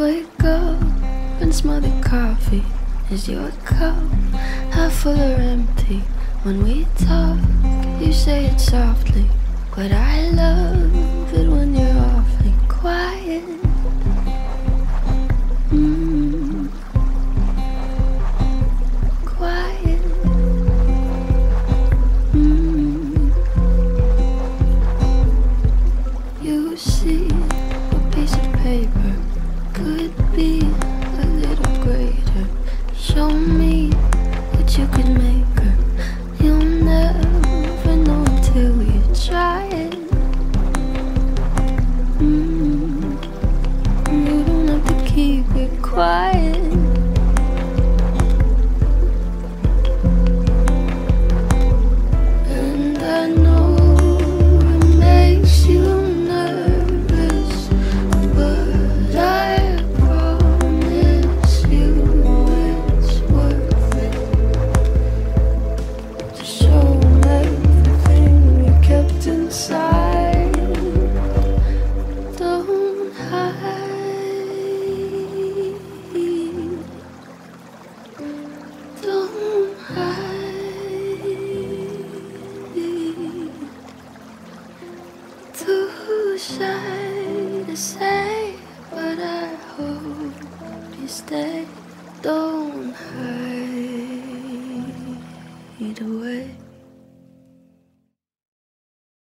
Wake up and smell the coffee. Is your cup half full or empty? When we talk, you say it softly, but I love quiet. Too shy to say, but I hope you stay. Don't hide away.